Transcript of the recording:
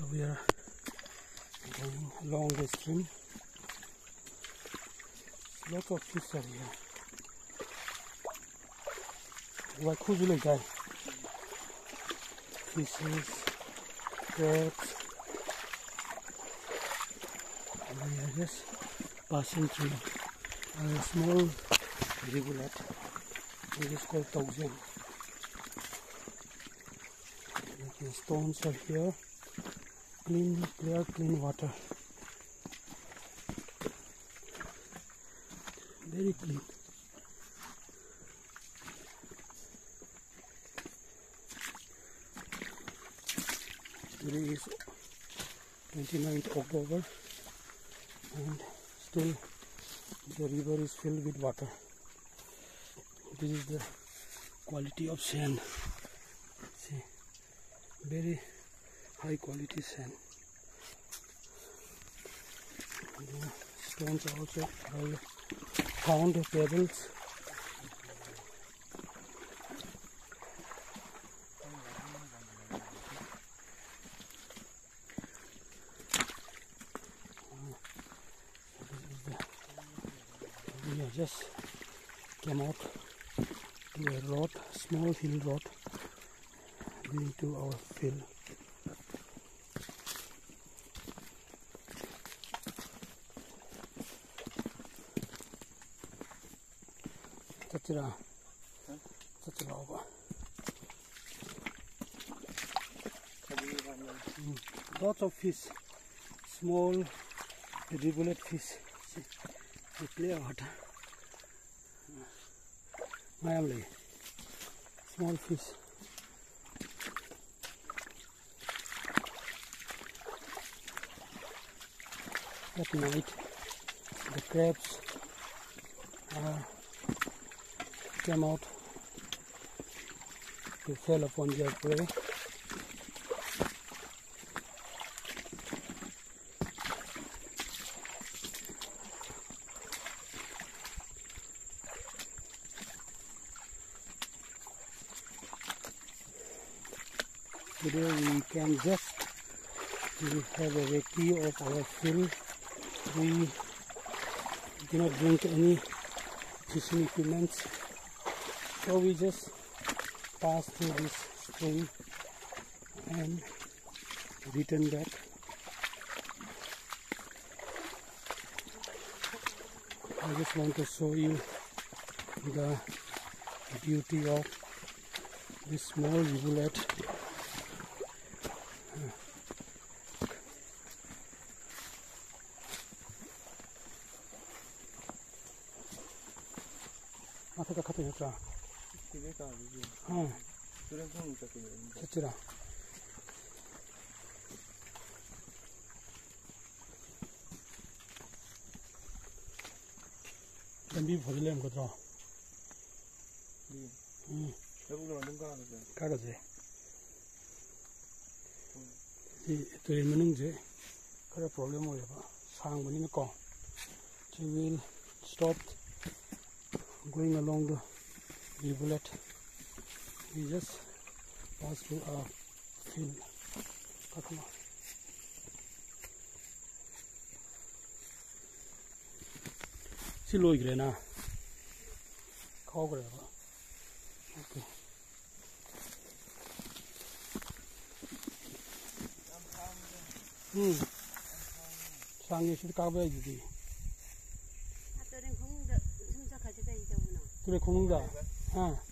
So we are going along the stream. Lots of fish are here. Why could you like that? Fishes, crabs. We are just passing through a small rivulet. It is called Tauzeng. The stones are here. Clean, clear, clean water. Very clean. Today is 29th October and still the river is filled with water. This is the quality of sand. See, very high quality sand. The stones also all found pebbles. We are just came out to a road, small hill road, leading to our field. Chachira. Chachira over. Lots of fish. Small rivulet fish. See, they play water. Mayamli. Small fish. At night, the crabs are came out to fell upon their prey. Today we can just we have a recce of our field. We do not drink any fishing equipment so we just pass through this spring and return back. I just want to show you the beauty of this small rivulet. I think I 집에서 아니지. 어. 그래서 못 잡게 되는데. 그치라. 미 버질려면 그더라. 네. 응. 대부분 완전 가가지. 가가지. 이, 들으면은 이제, 그래, 프로그램 올려봐. 상분이니까. She stop going along the the bullet we just pass to a fin kakma siloi gre na khao gre ba okay 응. 상에 실 까봐야 주지. 아까는 공웅다, 숨자 가져다니더구나. 그래, 공웅다. Huh.